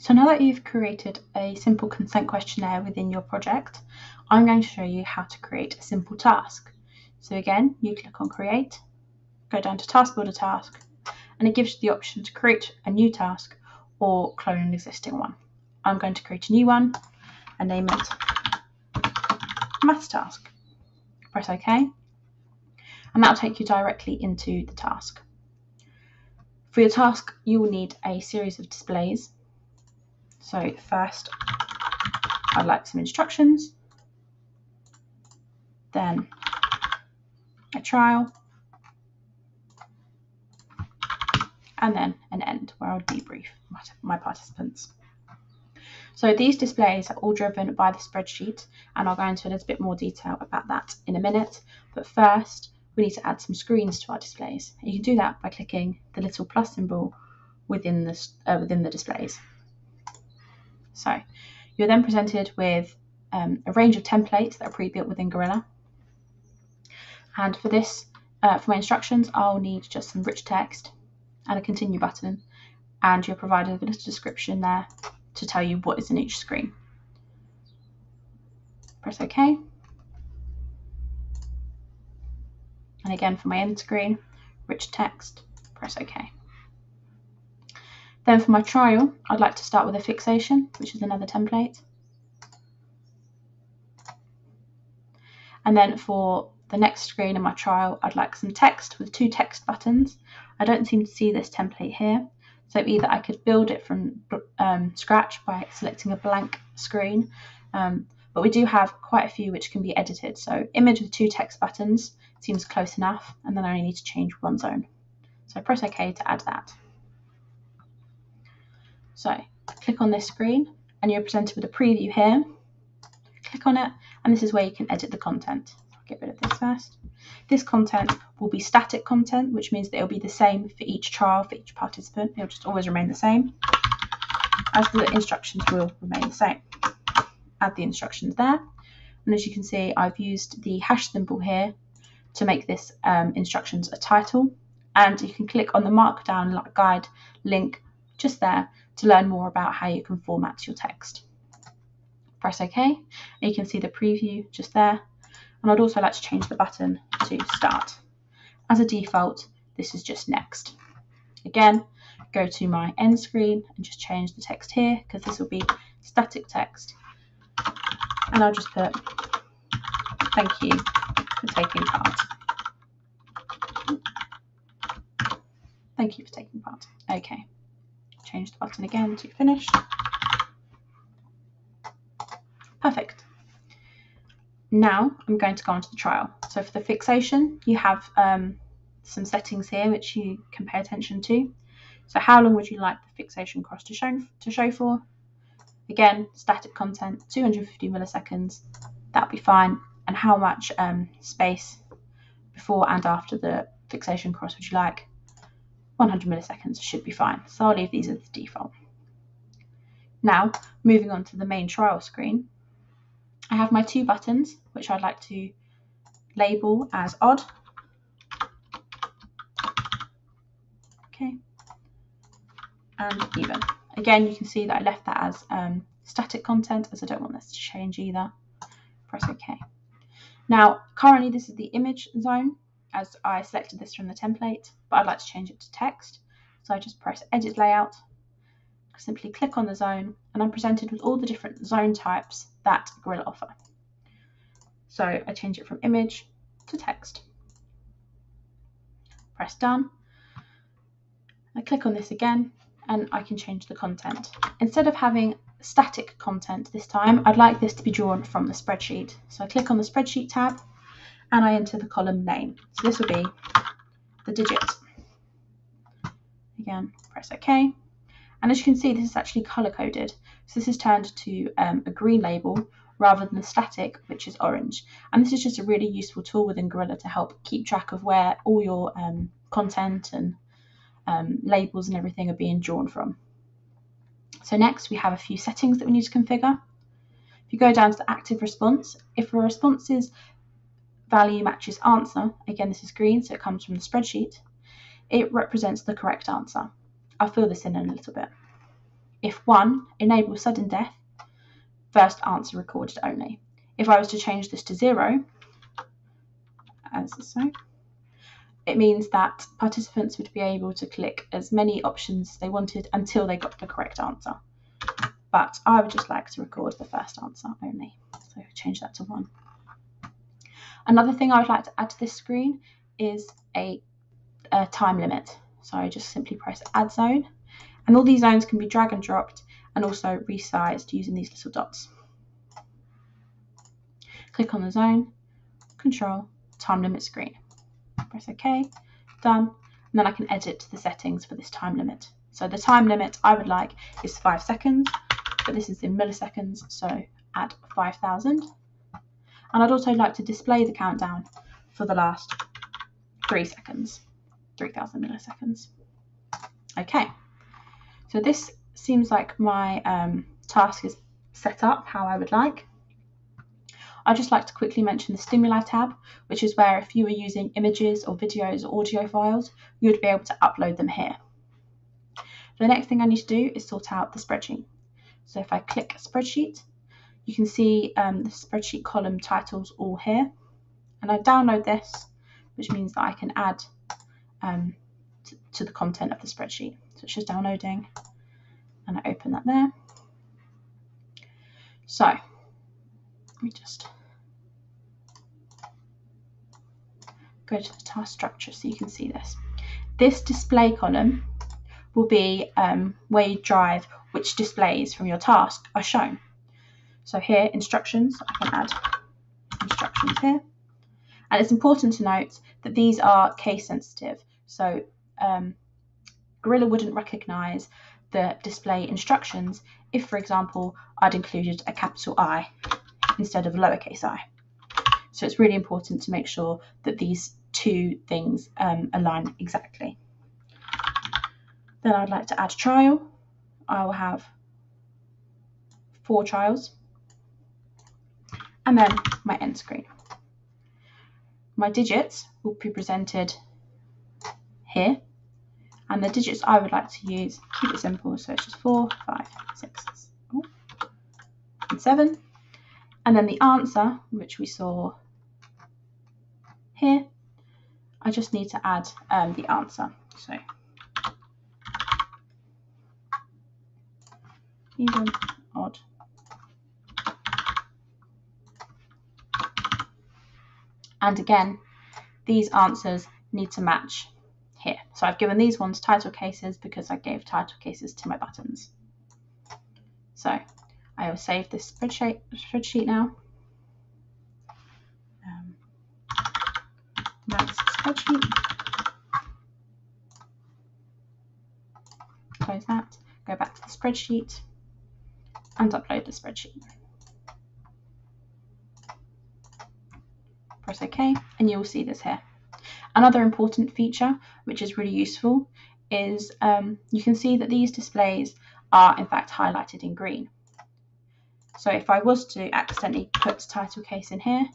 So now that you've created a simple consent questionnaire within your project, I'm going to show you how to create a simple task. So again, you click on create, go down to task builder task, and it gives you the option to create a new task or clone an existing one. I'm going to create a new one and name it maths task. Press OK, and that'll take you directly into the task. For your task, you will need a series of displays so first, I'd like some instructions, then a trial, and then an end where I'll debrief my participants. So these displays are all driven by the spreadsheet and I'll go into a little bit more detail about that in a minute. But first, we need to add some screens to our displays. You can do that by clicking the little plus symbol within the, uh, within the displays. So you're then presented with um, a range of templates that are pre-built within Gorilla. And for this, uh, for my instructions, I'll need just some rich text and a continue button. And you're provided with a little description there to tell you what is in each screen. Press OK. And again, for my end screen, rich text, press OK. Then for my trial, I'd like to start with a fixation, which is another template. And then for the next screen in my trial, I'd like some text with two text buttons. I don't seem to see this template here. So either I could build it from um, scratch by selecting a blank screen, um, but we do have quite a few which can be edited. So image with two text buttons seems close enough, and then I only need to change one zone. So I press OK to add that. So click on this screen and you're presented with a preview here. Click on it and this is where you can edit the content. I'll get rid of this first. This content will be static content, which means that it'll be the same for each trial, for each participant. It'll just always remain the same, as the instructions will remain the same. Add the instructions there. And as you can see, I've used the hash symbol here to make this um, instructions a title. And you can click on the Markdown guide link just there to learn more about how you can format your text. Press OK, and you can see the preview just there. And I'd also like to change the button to Start. As a default, this is just Next. Again, go to my end screen and just change the text here because this will be static text. And I'll just put, thank you for taking part. Thank you for taking part. Okay change the button again to finish. Perfect. Now I'm going to go on to the trial. So for the fixation, you have um, some settings here which you can pay attention to. So how long would you like the fixation cross to show, to show for? Again, static content, 250 milliseconds, that'll be fine. And how much um, space before and after the fixation cross would you like? 100 milliseconds should be fine. So I'll leave these as the default. Now, moving on to the main trial screen, I have my two buttons, which I'd like to label as odd. Okay. And even. Again, you can see that I left that as um, static content as I don't want this to change either. Press OK. Now, currently this is the image zone, as I selected this from the template, but I'd like to change it to text. So I just press Edit Layout, simply click on the zone, and I'm presented with all the different zone types that Gorilla offer. So I change it from image to text. Press Done. I click on this again, and I can change the content. Instead of having static content this time, I'd like this to be drawn from the spreadsheet. So I click on the spreadsheet tab, and I enter the column name. So this will be the digit. Again, press OK. And as you can see, this is actually color coded. So this is turned to um, a green label rather than the static, which is orange. And this is just a really useful tool within Gorilla to help keep track of where all your um, content and um, labels and everything are being drawn from. So next we have a few settings that we need to configure. If you go down to the active response, if a response is value matches answer, again this is green so it comes from the spreadsheet, it represents the correct answer. I'll fill this in in a little bit. if one, enable sudden death, first answer recorded only. If I was to change this to zero, as so, it means that participants would be able to click as many options they wanted until they got the correct answer. But I would just like to record the first answer only. So change that to one. Another thing I would like to add to this screen is a, a time limit. So I just simply press add zone and all these zones can be drag and dropped and also resized using these little dots. Click on the zone, control, time limit screen. Press OK, done, and then I can edit the settings for this time limit. So the time limit I would like is five seconds, but this is in milliseconds, so add 5,000. And I'd also like to display the countdown for the last three seconds, 3,000 milliseconds. Okay, so this seems like my um, task is set up how I would like. I'd just like to quickly mention the stimuli tab, which is where if you were using images or videos or audio files, you would be able to upload them here. The next thing I need to do is sort out the spreadsheet. So if I click spreadsheet, you can see um, the spreadsheet column titles all here. And I download this, which means that I can add um, to, the content of the spreadsheet. So it's just downloading and I open that there. So let me just go to the task structure so you can see this. This display column will be um, where you drive which displays from your task are shown. So here, instructions, I can add instructions here. And it's important to note that these are case sensitive. So um, Gorilla wouldn't recognize the display instructions if, for example, I'd included a capital I instead of a lowercase i. So it's really important to make sure that these two things um, align exactly. Then I'd like to add trial. I will have four trials. And then my end screen. My digits will be presented here and the digits I would like to use, keep it simple, so it's just 4, 5, 6, and 7. And then the answer, which we saw here, I just need to add um, the answer. So even, odd. And again, these answers need to match here. So I've given these ones title cases because I gave title cases to my buttons. So I will save this spreadsheet, spreadsheet now. Um, spreadsheet. Close that, go back to the spreadsheet and upload the spreadsheet. Press OK and you'll see this here. Another important feature, which is really useful, is um, you can see that these displays are in fact highlighted in green. So if I was to accidentally put title case in here,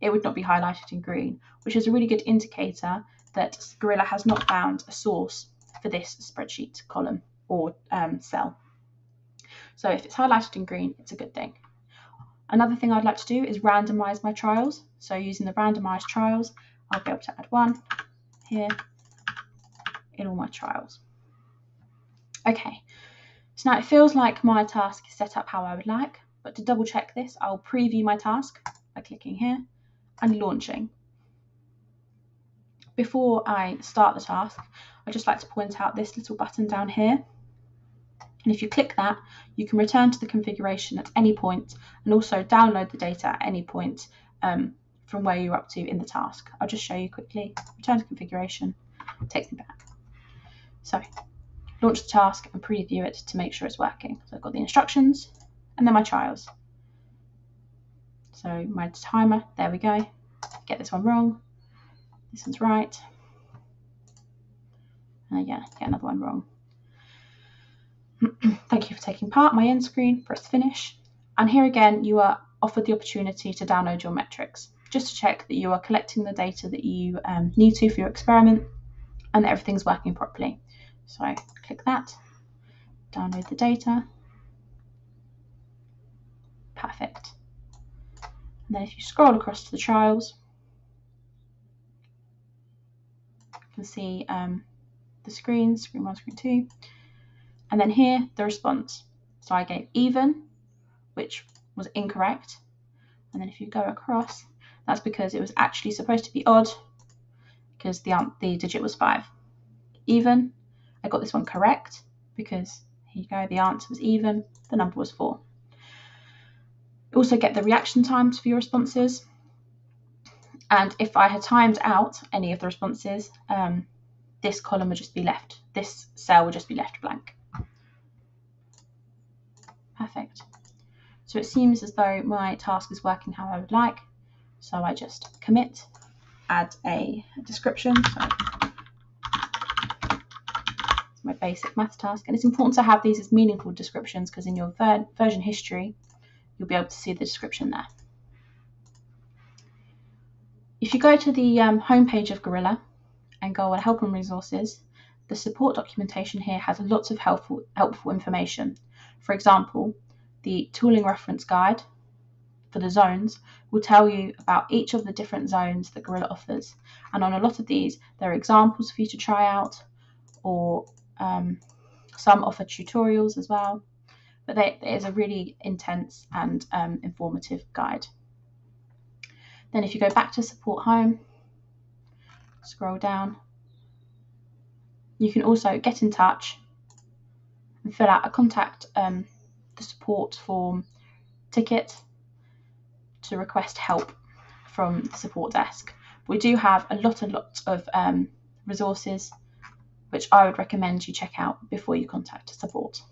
it would not be highlighted in green, which is a really good indicator that Gorilla has not found a source for this spreadsheet column or um, cell. So if it's highlighted in green, it's a good thing. Another thing I'd like to do is randomize my trials. So using the randomized trials, I'll be able to add one here in all my trials. Okay, so now it feels like my task is set up how I would like, but to double check this, I'll preview my task by clicking here and launching. Before I start the task, I'd just like to point out this little button down here. And if you click that, you can return to the configuration at any point and also download the data at any point um, from where you're up to in the task. I'll just show you quickly. Return to configuration, takes me back. So launch the task and preview it to make sure it's working. So I've got the instructions and then my trials. So my timer, there we go. Get this one wrong. This one's right. And again, get another one wrong. Thank you for taking part. My end screen, press finish. And here again, you are offered the opportunity to download your metrics just to check that you are collecting the data that you um, need to for your experiment and that everything's working properly. So I click that, download the data. Perfect. And then if you scroll across to the trials, you can see um, the screens, screen one, screen two. And then here, the response. So I gave even, which was incorrect. And then if you go across, that's because it was actually supposed to be odd because the, the digit was 5. Even, I got this one correct because here you go, the answer was even, the number was 4. Also get the reaction times for your responses. And if I had timed out any of the responses, um, this column would just be left, this cell would just be left blank. Perfect. So it seems as though my task is working how I would like. So I just commit, add a description. So it's my basic math task. And it's important to have these as meaningful descriptions because in your ver version history, you'll be able to see the description there. If you go to the um, homepage of Gorilla and go on Help and Resources, the support documentation here has lots of helpful, helpful information. For example, the tooling reference guide for the zones will tell you about each of the different zones that Gorilla offers. And on a lot of these, there are examples for you to try out, or um, some offer tutorials as well. But it is a really intense and um, informative guide. Then if you go back to support home, scroll down, you can also get in touch fill out a contact um, the support form ticket to request help from the support desk. We do have a lot and lot of um, resources which I would recommend you check out before you contact support.